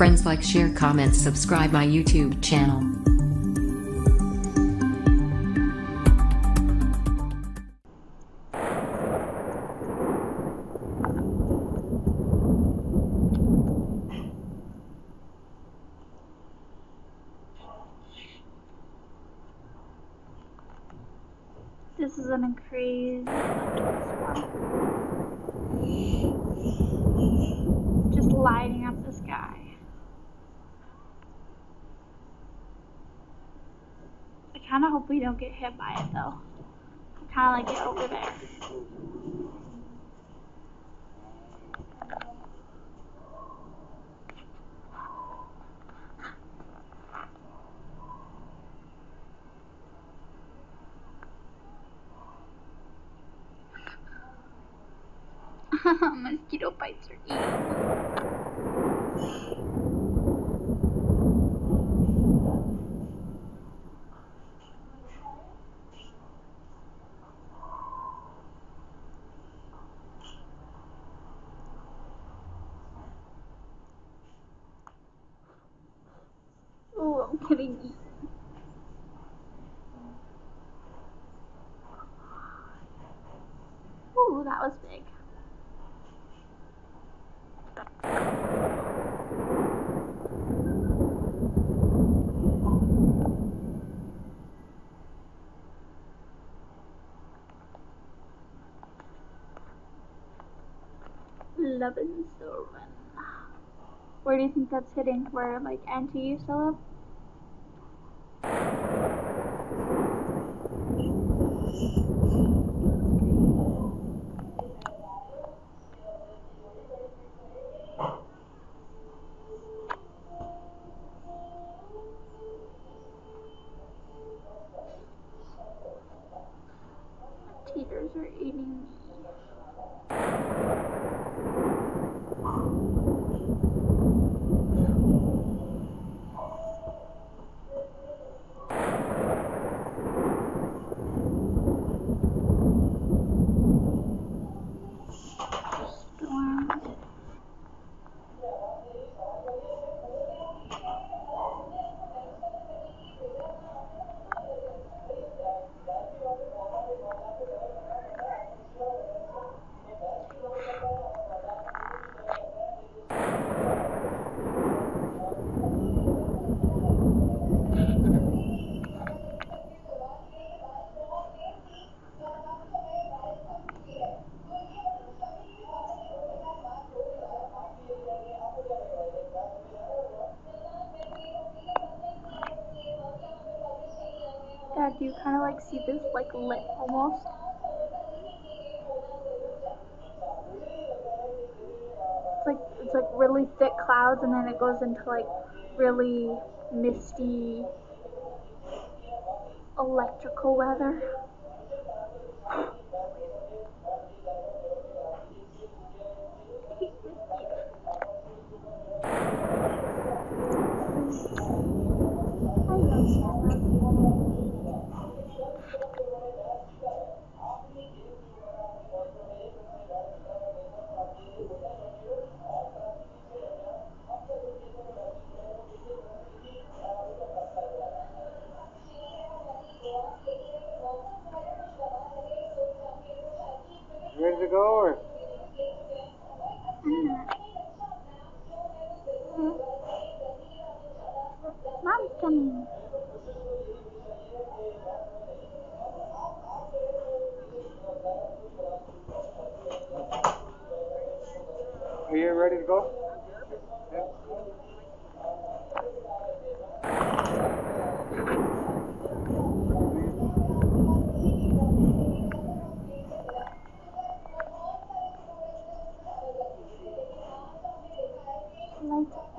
Friends like, share, comment, subscribe my YouTube channel. This is an crazy Just lighting kind of hope we don't get hit by it though. Kind of like it over there. Mosquito bites are eating. Getting eaten. Ooh, that was big. Levinsoven. Where do you think that's hitting? Where like used to Teeters are eating me. Storm. You kind of like see this like lit almost? It's like it's like really thick clouds, and then it goes into like really misty electrical weather. You ready to go or? Mm-hmm. Mom's coming. Are you ready to go? like